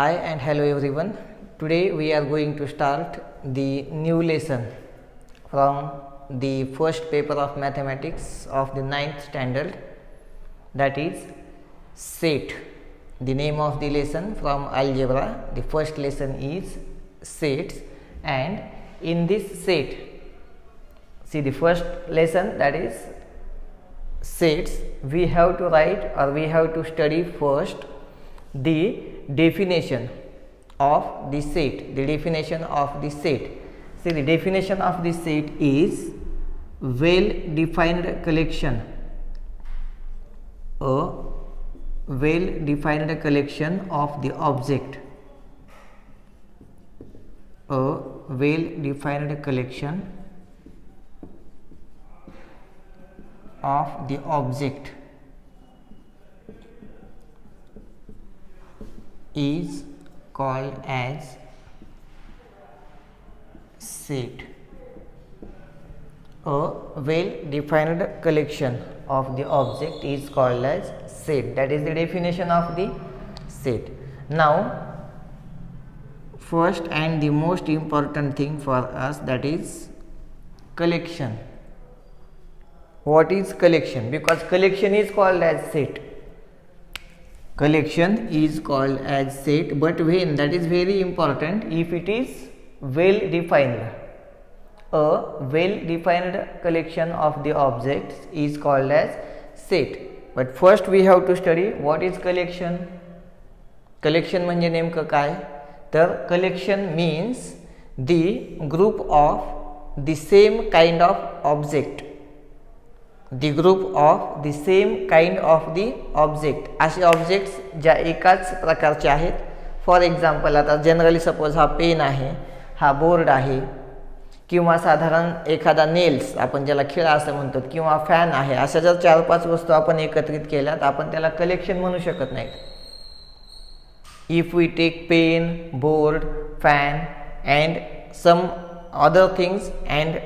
Hi and hello everyone. Today we are going to start the new lesson from the first paper of mathematics of the ninth standard that is set. The name of the lesson from algebra. The first lesson is sets and in this set see the first lesson that is sets we have to write or we have to study first the definition of the set. The definition of the set. See the definition of the set is well defined collection. A well defined collection of the object. A well defined collection of the object is called as set. A well defined collection of the object is called as set. That is the definition of the set. Now first and the most important thing for us that is collection. What is collection? Because collection is called as set collection is called as set but when that is very important if it is well defined a well defined collection of the objects is called as set but first we have to study what is collection collection म्हणजे नेमकं काय तर collection means the group of the same kind of object The group of the same kind of the object असे objects ज्या एकाच प्रकारचे आहेत. For example आता जनरली सपोज हा पेन आहे हा बोर्ड आहे किंवा साधारण एखादा नेल्स आपण ज्याला खिळा असं म्हणतो किंवा फॅन आहे अशा जर चार पाच वस्तू आपण एकत्रित केल्या तर आपण त्याला कलेक्शन म्हणू शकत नाहीत. If we take pen board fan and some other things and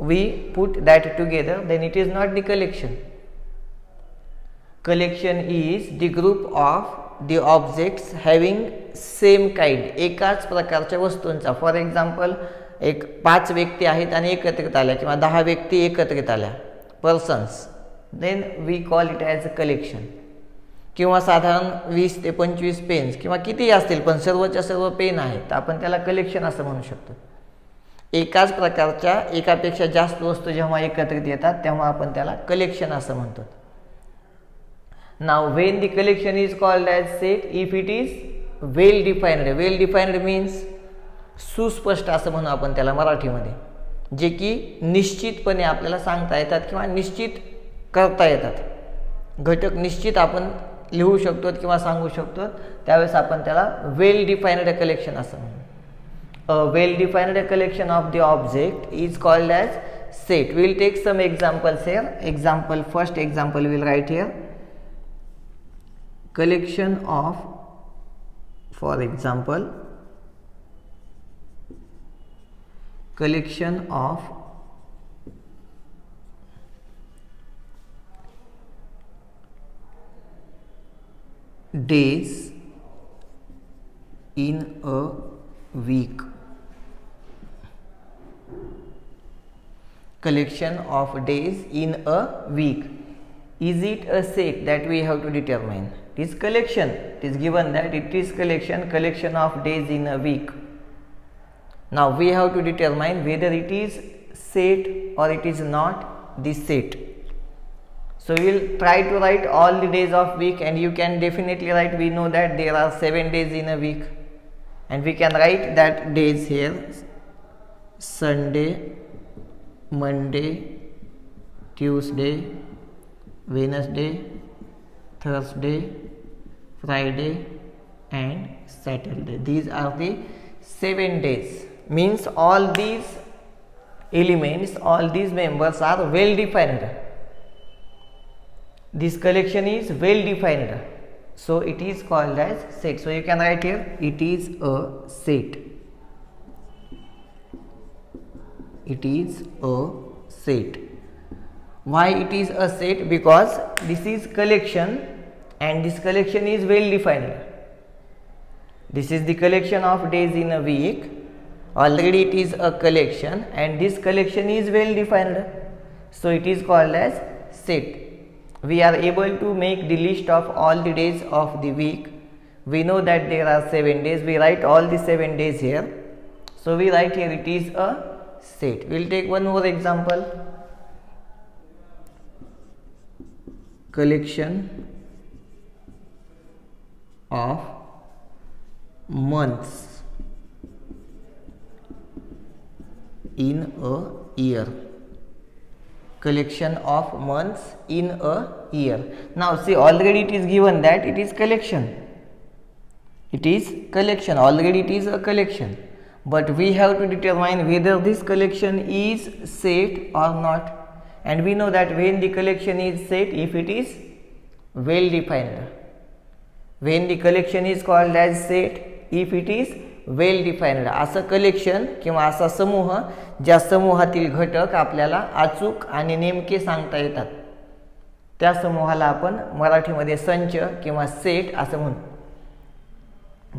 we put that together then it is not the collection. Collection is the group of the objects having same kind एकाच प्रकारच्या वस्तूंचा. For example एक पाच व्यक्ती आहेत आणि एकत्रित आल्या किंवा दहा व्यक्ती एकत्रित आल्या. Persons then we call it as a collection किंवा साधारण वीस ते पंचवीस पेन्स किंवा कितीही असतील पण सर्वच्या सर्व पेन आहेत. आपण त्याला कलेक्शन असं म्हणू शकतो. एकाच प्रकारच्या एकापेक्षा जास्त वस्तू जेव्हा एकत्रित येतात तेव्हा आपण त्याला कलेक्शन असं म्हणतो. नाव when the collection is called as set if it is well defined well defined means सुस्पष्ट असं म्हणू आपण त्याला मराठीमध्ये. जे की निश्चितपणे आपल्याला सांगता येतात किंवा निश्चित करता येतात. घटक निश्चित आपण लिहू शकतो किंवा सांगू शकतो त्यावेळेस आपण त्याला वेल डिफाईन्ड कलेक्शन असं म्हणू. a well defined recollection of the object is called as set. We will take some examples here. Example first example we will write here collection of for example collection of days in a week collection of days in a week. Is it a set that we have to determine? It is collection. It is given that it is collection collection of days in a week. Now we have to determine whether it is set or it is not the set. So we will try to write all the days of week and you can definitely write we know that there are 7 days in a week. And we can write that days here sunday monday tuesday wednesday thursday friday and saturday. These are the 7 days. Means all these elements all these members are well defined. This collection is well defined. So it is called as set. So you can write here it is a set it is a set. Why it is a set? Because this is collection and this collection is well defined. This is the collection of days in a week. Already it is a collection and this collection is well defined. So it is called as set. We are able to make the list of all the days of the week. We know that there are 7 days. We write all the 7 days here. So we write here it is a set. We'll take one more example. Collection of months in a year. Collection of months in a year. Now see already it is given that it is collection. It is collection. Already it is a collection but we have to determine whether this collection is set or not and we know that when the collection is set if it is well defined when the collection is called as set if it is well defined असं collection किंवा असा समूह ज्या समूहातील घटक आपल्याला अचूक आणि नेमके सांगता येतात त्या समूहाला आपण मराठीमध्ये संच किंवा सेट असं म्हणतो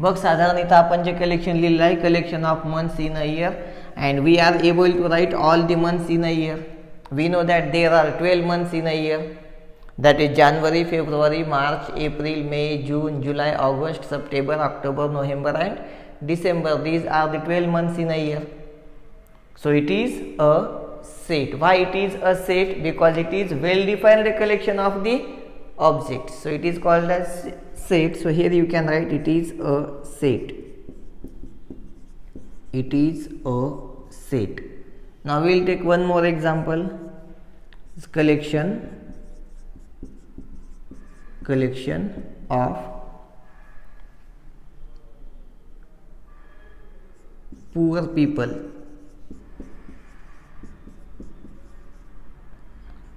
मग साधारण इथं आपण जे कलेक्शन लिहिलं आहे collection of months in a year and we are able to write all the months in a year we know that there are twelve months in a year that is January February March April May June July August September October November and December. These are the 12 months in a year. So it is a set. Why it is a set? Because it is well defined collection of the objects. So it is called as set. So here you can write it is a set. It is a set. Now we will take one more example. This collection collection of poor people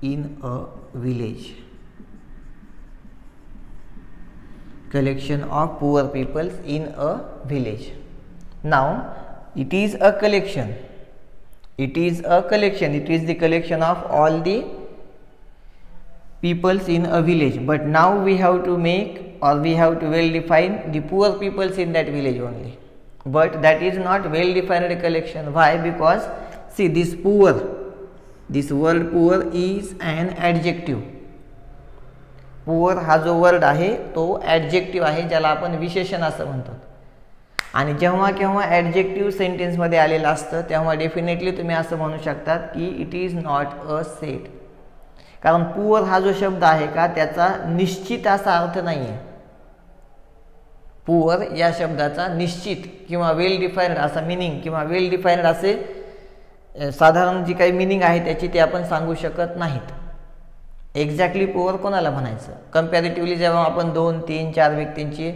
in a village collection of poor people in a village. Now it is a collection. It is a collection. It is the collection of all the peoples in a village. But now we have to make or we have to well define the poor peoples in that village only. But that is not well defined collection. Why? Because see this poor this word poor is an adjective poor हा जो word आहे तो adjective आहे ज्याला आपण विशेषण असं म्हणतात आणि जेव्हा केव्हा ॲडजेक्टिव्ह सेंटेन्समध्ये आलेलं असतं तेव्हा डेफिनेटली तुम्ही असं म्हणू शकतात की it is not a set कारण पुअर हा जो शब्द आहे का त्याचा निश्चित असा अर्थ नाही आहे पुअर या शब्दाचा निश्चित किंवा वेल डिफाईन्ड असा मिनिंग किंवा वेल डिफाईन्ड असे साधारण जी काही मिनिंग आहे त्याची ते आपण सांगू शकत नाहीत. एक्झॅक्टली पुअर कोणाला म्हणायचं? कम्पॅरेटिव्हली जेव्हा आपण दोन तीन चार व्यक्तींची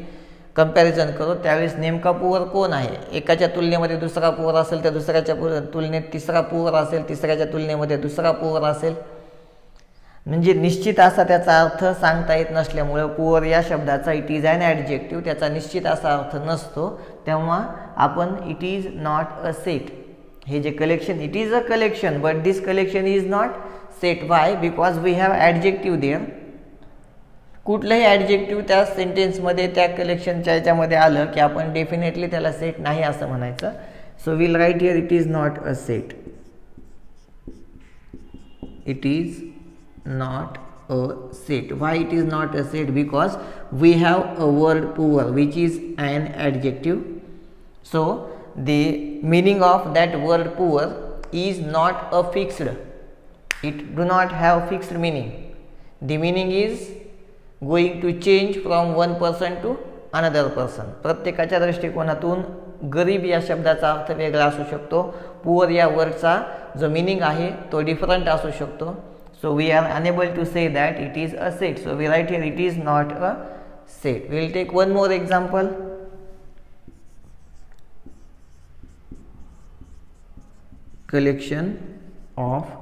कंपॅरिझन करू त्यावेळेस नेमका पुअर कोण आहे? एकाच्या तुलनेमध्ये दुसरा पुअर असेल तर दुसऱ्याच्या तुलनेत तिसरा पुअर असेल तिसऱ्याच्या तुलनेमध्ये दुसरा पुअर असेल? म्हणजे निश्चित असा त्याचा अर्थ सांगता येत नसल्यामुळं पुअर या शब्दाचा इट इज अन ॲडजेक्टिव्ह त्याचा निश्चित असा अर्थ नसतो. तेव्हा आपण it is not a set hey J collection it is a collection but this collection is not set why because we have adjective there कुठलंही ॲडजेक्टिव्ह त्या सेंटेन्समध्ये त्या कलेक्शनच्या याच्यामध्ये आलं की आपण डेफिनेटली त्याला सेट नाही असं म्हणायचं so will write here it is not a set it is not a set why it is not a set because we have a word poor which is an adjective so the meaning of that word poor is not a fixed it do not have fixed meaning. The meaning is going to change from one person to another person प्रत्येकाच्या दृष्टिकोनातून गरीब या शब्दाचा अर्थ वेगळा असू शकतो. Poor या वर्डचा जो मीनिंग आहे तो डिफरंट असू शकतो. So we are unable to say that it is a set so we write here it is not a set will take one more example collection of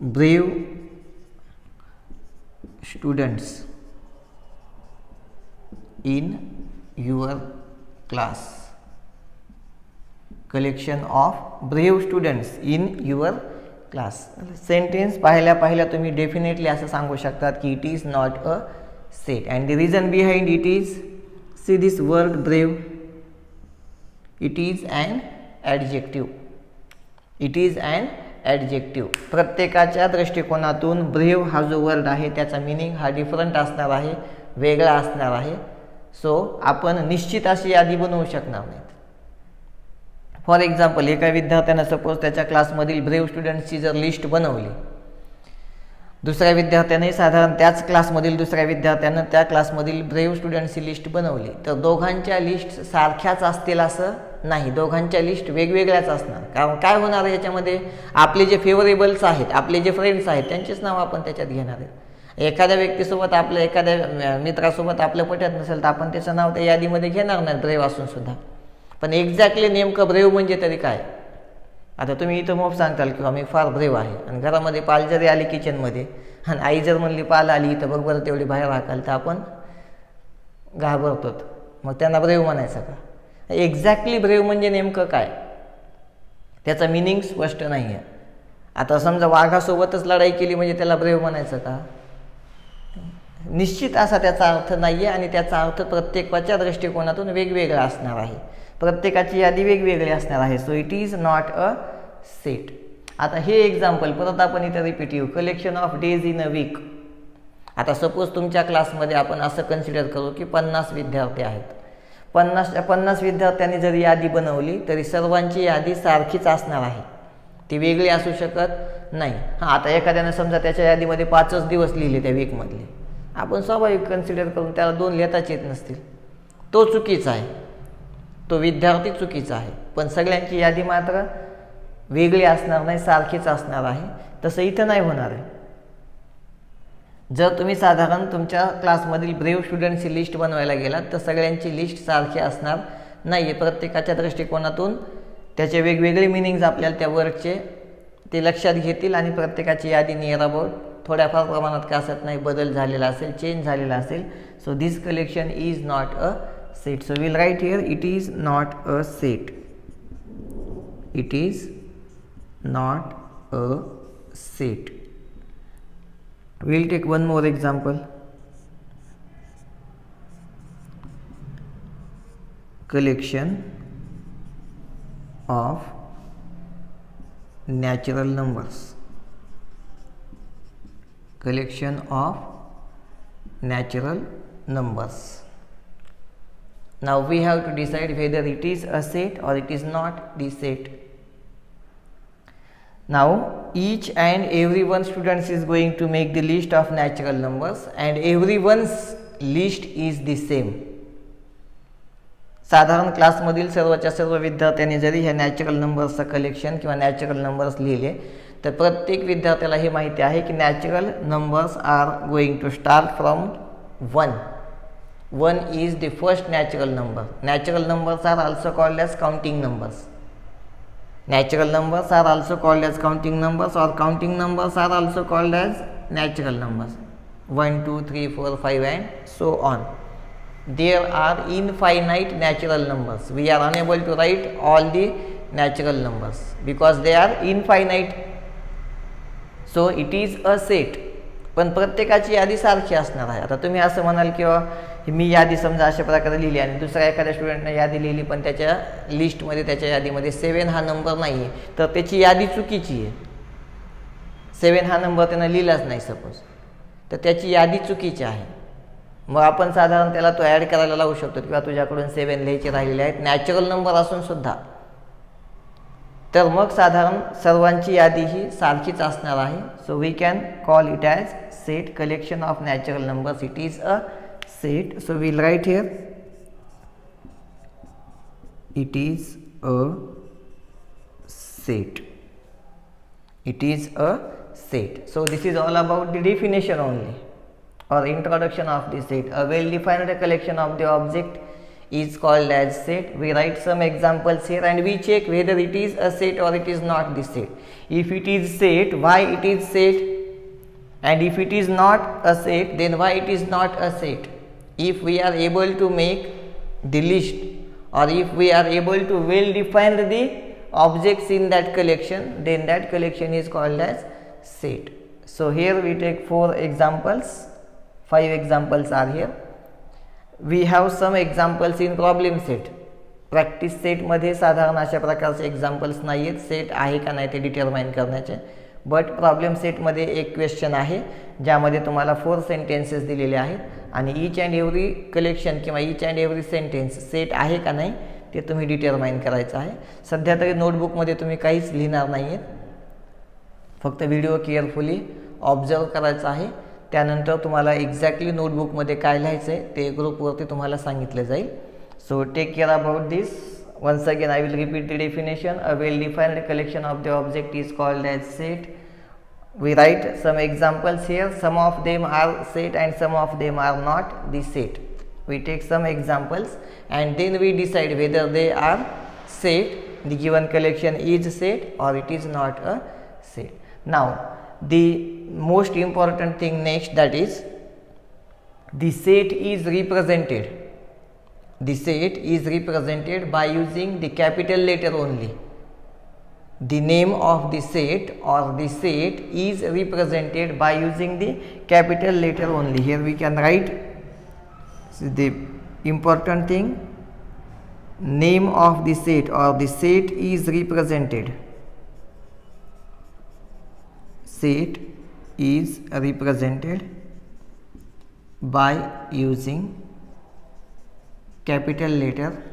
brave students in your class. Collection of brave students in your class sentence पाहिल्या पाहिल्या तुम्ही definitely असं सांगू शकतात की it is not a set and the reason behind it is see this word brave it is and adjective it is and adjective प्रत्येकाच्या दृष्टिकोनातून brave हा जो वर्ड आहे त्याचा मिनिंग हा डिफरंट असणार आहे वेगळा असणार आहे. सो आपण निश्चित अशी यादी बनवू शकणार नाहीत. फॉर एक्झाम्पल एका विद्यार्थ्यानं सपोज त्याच्या क्लासमधील ब्रेव स्टुडंट्सची जर लिस्ट बनवली दुसऱ्या विद्यार्थ्याने साधारण त्याच क्लासमधील दुसऱ्या विद्यार्थ्यानं त्या क्लासमधील ब्रेव स्टुडंट्सची लिस्ट बनवली. तर दोघांच्या लिस्ट सारख्याच असतील असं नाही. दोघांच्या लिस्ट वेगवेगळ्याच असणार. कारण काय होणार आहे याच्यामध्ये? आपले जे फेवरेबल्स आहेत आपले जे फ्रेंड्स आहेत त्यांचेच नाव आपण त्याच्यात घेणार आहेत. एखाद्या व्यक्तीसोबत आपल्या एखाद्या मित्रासोबत आपलं पटत नसेल तर आपण त्याचं नाव त्या यादीमध्ये घेणार नाही ब्रेव असून सुद्धा. पण एक्झॅक्टली नेमकं ब्रेव म्हणजे तरी काय? आता तुम्ही इथं मोफ सांगताल किंवा मी फार ब्रेव आहे. आणि घरामध्ये पाल जरी आली किचनमध्ये आणि आई जर म्हणली पाल आली तर बरोबर तेवढी बाहेर हाकाल तर आपण घाबरतो मग त्यांना ब्रेव म्हणायचं का? एक्झॅक्टली ब्रेव म्हणजे नेमकं काय? त्याचा मिनिंग स्पष्ट नाही आहे आता समजा वाघासोबतच लढाई केली म्हणजे त्याला ब्रेव म्हणायचं का? निश्चित असा त्याचा अर्थ नाही आहे आणि त्याचा अर्थ प्रत्येकाच्या दृष्टिकोनातून वेगवेगळा असणार आहे. प्रत्येकाची यादी वेगवेगळी असणार आहे. So it is not a set आता हे एक्झाम्पल परत आपण इथे रिपीट येऊ. Collection of days in a week आता सपोज तुमच्या क्लासमध्ये आपण असं कन्सिडर करू की पन्नास विद्यार्थी आहेत. पन्नासच्या पन्नास विद्यार्थ्यांनी जरी यादी बनवली तरी सर्वांची यादी सारखीच असणार आहे. ती वेगळी असू शकत नाही. हां आता एखाद्यानं समजा त्याच्या यादीमध्ये पाचच दिवस लिहिले त्या वीकमधले आपण स्वाभाविक कन्सिडर करून त्याला दोन लिहिताच येत नसतील. तो चुकीचा आहे. तो विद्यार्थी चुकीचा आहे. पण सगळ्यांची यादी मात्र वेगळी असणार नाही सारखीच असणार आहे. तसं इथं नाही होणार आहे. जर तुम्ही साधारण तुमच्या क्लासमधील ब्रेव स्टुडंटची लिस्ट बनवायला गेलात तर सगळ्यांची लिस्ट सारखी असणार नाही आहे प्रत्येकाच्या दृष्टिकोनातून त्याचे वेगवेगळे मिनिंग्ज आपल्याला त्या वर्कचे ते लक्षात घेतील आणि प्रत्येकाची यादी नियर अबाउट थोड्याफार प्रमाणात का असत नाही बदल झालेला असेल चेंज झालेला असेल. So this collection is not a set so we'll write here it is not a set it is not a set we'll take one more example. Collection of natural numbers. Collection of natural numbers now we have to decide whether it is a set or it is not the set. Now each and every one students is going to make the list of natural numbers and everyone's list is the same. साधारण क्लासमधील सर्वच्या सर्व विद्यार्थ्यांनी जरी ह्या natural नंबर्सचं collection किंवा natural numbers लिहिले तर प्रत्येक विद्यार्थ्याला हे माहिती आहे की natural numbers are going to start from one one is the first natural number natural numbers are also called as counting numbers natural numbers are also called as counting numbers और counting numbers are also called as natural numbers one two three four five and so on there are infinite natural numbers we are unable to write all the natural numbers because they are infinite so it is a set पण प्रत्येकाची यादी सारखी असणार आहे. आता तुम्ही असं म्हणाल किंवा मी यादी समजा अशा प्रकारे लिहिली आणि दुसऱ्या एखाद्या स्टुडंटने यादी लिहिली पण त्याच्या लिस्टमध्ये त्याच्या यादीमध्ये सेवन हा नंबर नाही आहे तर त्याची यादी चुकीची आहे. सेवन हा नंबर त्यानं लिहिलाच नाही सपोज तर त्याची यादी चुकीची आहे. मग आपण साधारण त्याला तो ॲड करायला लावू शकतो किंवा तुझ्याकडून सेवन लिहायचे राहिलेले आहेत नॅचरल नंबर असून सुद्धा. तर मग साधारण सर्वांची यादी ही सारखीच असणार आहे. So we can call it as set collection of natural numbers it is a set so we'll write here. It is a set it is a set so this is all about the definition only or introduction of the set a well defined collection of the object is called as set we write some examples here and we check whether it is a set or it is not the set if it is set why it is set and if it is not a set then why it is not a set if we are able to make the list or if we are able to well define the objects in that collection then that collection is called as set. So here we take four examples, five examples are here. We have some examples in problem set. Practice सेटमध्ये साधारण अशा प्रकारचे examples नाही आहेत set आहे का नाही ते डिटरमाइन करण्याचे बट प्रॉब्लेम सेटमध्ये एक क्वेश्चन आहे ज्यामध्ये तुम्हाला फोर सेंटेन्सेस दिलेले आहेत. आणि ईच अँड एव्हरी कलेक्शन किंवा each and every sentence set आहे का नाही ते तुम्ही डिटरमाइन करायचं आहे. सध्या तरी नोटबुकमध्ये तुम्ही काहीच लिहिणार नाही आहेत फक्त व्हिडिओ केअरफुली ऑब्झर्व करायचा आहे. त्यानंतर तुम्हाला एक्झॅक्टली नोटबुकमध्ये काय लिहायचं आहे ते ग्रुपवरती तुम्हाला सांगितलं जाईल. So take care about this once again i will repeat the definition. A well defined collection of the object is called as set. We write some examples here. Some of them are set and some of them are not the set we take some examples and then we decide whether they are set the given collection is set or it is not a set now the most important thing next that is the set is represented. The set is represented by using the capital letter only. The name of the set or the set is represented by using the capital letter only. Here we can write the important thing name of the set or the set is represented. Set is represented by using capital letter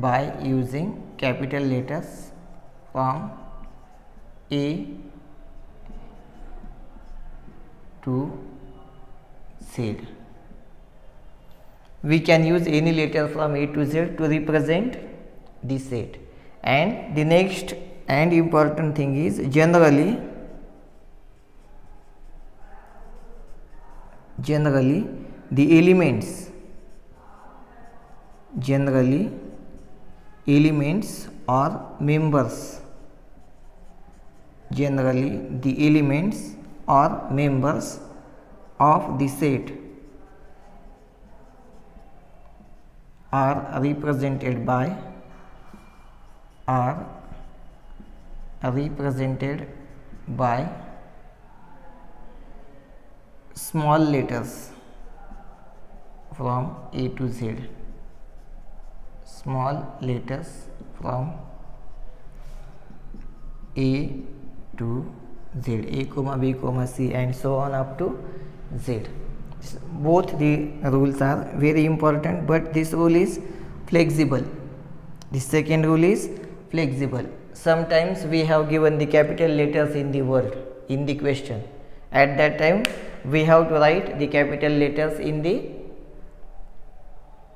by using capital letters from A to Z. We can use any letter from A to Z to represent the set. And the next and important thing is generally generally the elements generally elements or members. Generally the elements or members of the set. Are represented by are represented by small letters from A to Z small letters from A to Z, A comma B comma C and so on up to Z. Both the rules are very important but this rule is flexible. The second rule is flexible. Sometimes we have given the capital letters in the word in the question. At that time we have to write the capital letters in the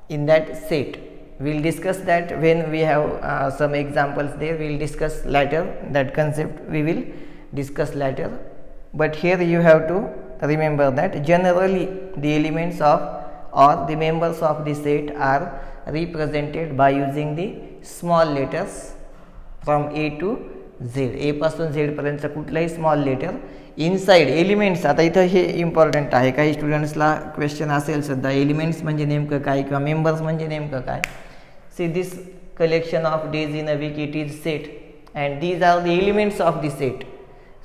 in that set we will discuss that when we have uh, some examples there we will discuss later that concept we will discuss later but here you have to remember that generally the elements of or the members of the set are represented by using the small letters from A to Z A पासून Z पर्यंत कुठलाही small letter इन side elements आता it important है कहीं स्टूडेंट्सला question आल सदा elements मज़े नेमक का मेंबर्स मज़े नेमक का see this collection of days in a week it is set and these are the elements of the set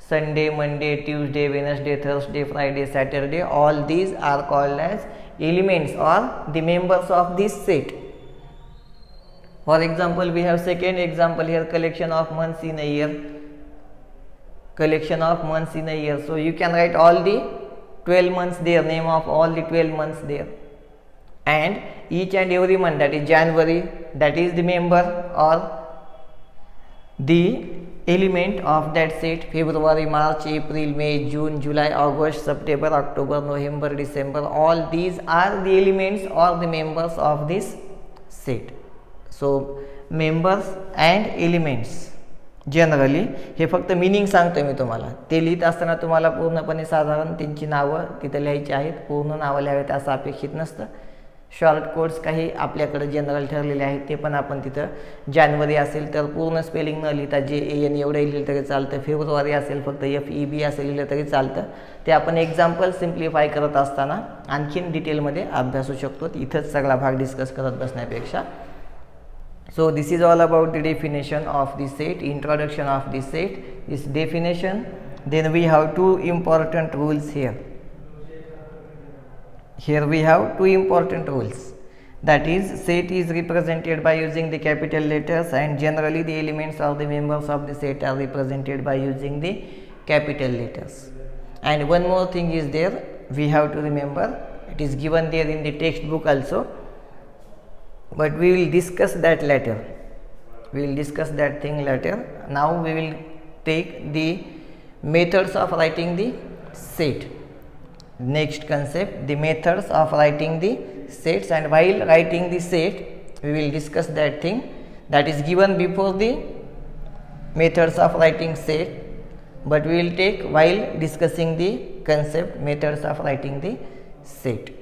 Sunday Monday Tuesday Wednesday Thursday Friday Saturday all these are called as elements or the members of this set for example we have second example here collection of months in a year collection of months in a year. So you can write all the 12 months there name of all the 12 months there. And each and every month that is January that is the member or the element of that set February, March, April, May, June, July, August, September, October, November, December all these are the elements or the members of this set. So members and elements generally हे फक्त meaning सांगतो मी तुम्हाला. ते लिहित असताना तुम्हाला पूर्णपणे साधारण त्यांची नावं तिथं लिहायची आहेत. पूर्ण नावं लिहावेत असं अपेक्षित नसतं. शॉर्ट कोड्स काही आपल्याकडे जनरल ठरलेले आहेत ते पण आपण तिथं जानेवारी असेल तर पूर्ण स्पेलिंग न लिहिता जे ए एन एवढं लिहिलं तरी चालतं. फेब्रुवारी असेल फक्त एफ ई बी असेल लिहिलं तरी चालतं. ते आपण एक्झाम्पल सिम्प्लिफाय करत असताना आणखीन डिटेलमध्ये अभ्यासू शकतो. इथंच सगळा भाग डिस्कस करत बसण्यापेक्षा. So, this is all about the definition of the set, introduction of the set, its definition. Then we have two important rules here. Here we have two important rules. That is, set is represented by using the capital letters and generally the elements or the members of the set are represented by using the capital letters. And one more thing is there, we have to remember, it is given there in the textbook also but we will discuss that later. We will discuss that thing later. Now we will take the methods of writing the set. Next concept the methods of writing the sets. And while writing the set we will discuss that thing that is given before the methods of writing set. But we will take while discussing the concept methods of writing the set